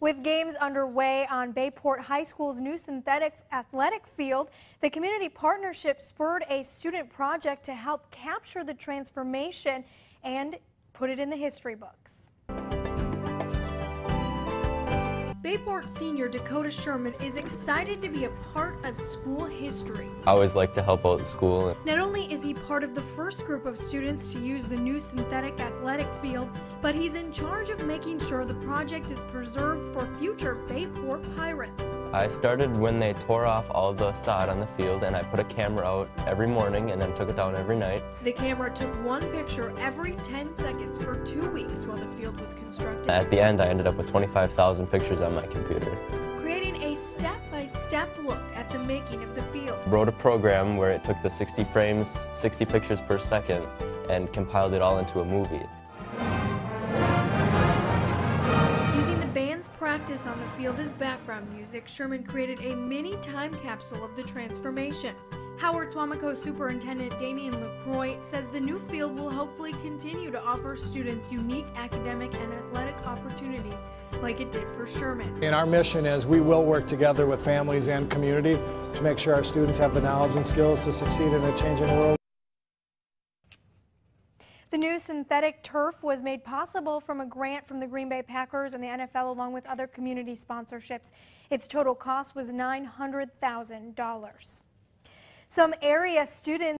With games underway on Bay Port High School's new synthetic athletic field, the community partnership spurred a student project to help capture the transformation and put it in the history books. Bay Port senior Dakota Sherman is excited to be a part of school history. I always like to help out school. Not only is he part of the first group of students to use the new synthetic athletic field, but he's in charge of making sure the project is preserved for future Bay Port Pirates. I started when they tore off all the sod on the field and I put a camera out every morning and then took it down every night. The camera took one picture every 10 seconds for two weeks while the field was constructed. At the end I ended up with 25,000 pictures on my computer. Step-by-step -step look at the making of the field. Wrote a program where it took the 60 frames, 60 pictures per second, and compiled it all into a movie. Using the band's practice on the field as background music, Sherman created a mini time capsule of the transformation. Howard Suamico Superintendent Damian LaCroix says the new field will hopefully continue to offer students unique academic and like it did for Sherman. And our mission is we will work together with families and community to make sure our students have the knowledge and skills to succeed in a changing world. The new synthetic turf was made possible from a grant from the Green Bay Packers and the NFL along with other community sponsorships. Its total cost was $900,000. Some area students